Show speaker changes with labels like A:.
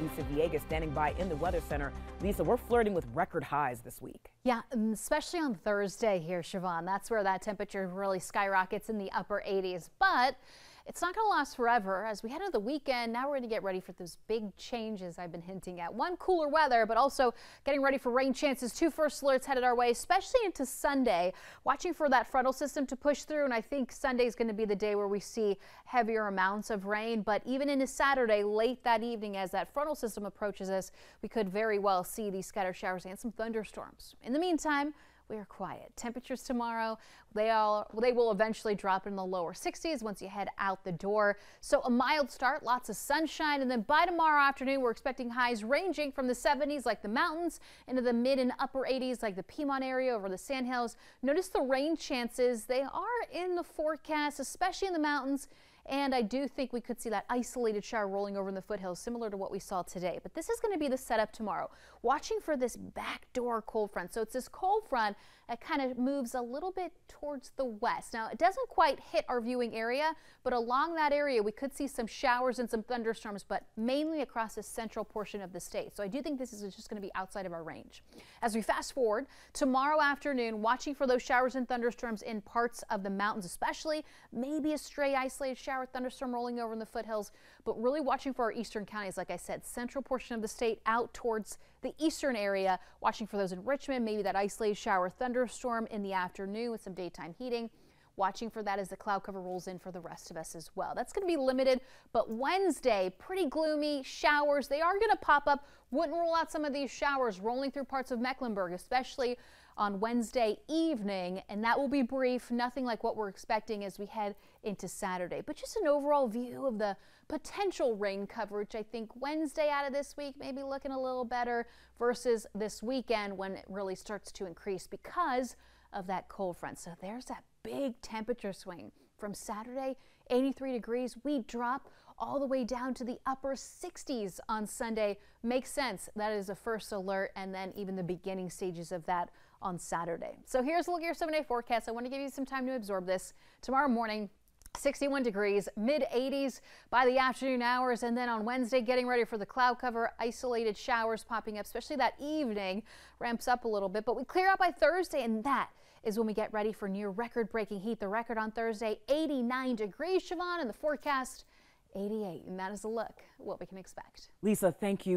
A: Lisa Villegas standing by in the Weather Center. Lisa, we're flirting with record highs this week.
B: Yeah, especially on Thursday here, Siobhan. That's where that temperature really skyrockets in the upper 80s. But it's not going to last forever. As we head into the weekend, now we're going to get ready for those big changes I've been hinting at. One, cooler weather, but also getting ready for rain chances. Two first alerts headed our way, especially into Sunday. Watching for that frontal system to push through, and I think Sunday is going to be the day where we see heavier amounts of rain. But even into Saturday, late that evening, as that frontal system approaches us, we could very well see these scattered showers and some thunderstorms. In the meantime, we are quiet. Temperatures tomorrow, they all they will eventually drop in the lower 60s once you head out the door. So a mild start, lots of sunshine, and then by tomorrow afternoon, we're expecting highs ranging from the 70s like the mountains into the mid and upper 80s like the Piedmont area over the Sandhills. Notice the rain chances. They are in the forecast, especially in the mountains and I do think we could see that isolated shower rolling over in the foothills, similar to what we saw today. But this is going to be the setup tomorrow. Watching for this backdoor cold front. So it's this cold front that kind of moves a little bit towards the west. Now, it doesn't quite hit our viewing area, but along that area, we could see some showers and some thunderstorms, but mainly across the central portion of the state. So I do think this is just going to be outside of our range. As we fast forward, tomorrow afternoon, watching for those showers and thunderstorms in parts of the mountains, especially maybe a stray isolated shower shower thunderstorm rolling over in the foothills, but really watching for our eastern counties, like I said, central portion of the state out towards the eastern area, watching for those in Richmond, maybe that isolated shower thunderstorm in the afternoon with some daytime heating watching for that as the cloud cover rolls in for the rest of us as well. That's going to be limited, but Wednesday, pretty gloomy showers. They are going to pop up. Wouldn't rule out some of these showers rolling through parts of Mecklenburg, especially on Wednesday evening, and that will be brief, nothing like what we're expecting as we head into Saturday. But just an overall view of the potential rain coverage. I think Wednesday out of this week maybe looking a little better versus this weekend when it really starts to increase because of that cold front. So there's that big temperature swing from Saturday, 83 degrees. We drop all the way down to the upper 60s on Sunday. Makes sense. That is a first alert and then even the beginning stages of that on Saturday. So here's a look at your seven day forecast. I want to give you some time to absorb this. Tomorrow morning, 61 degrees, mid 80s by the afternoon hours, and then on Wednesday, getting ready for the cloud cover, isolated showers popping up, especially that evening, ramps up a little bit. But we clear out by Thursday, and that is when we get ready for near record breaking heat. The record on Thursday, 89 degrees, Siobhan, and the forecast, 88. And that is a look what we can expect.
A: Lisa, thank you.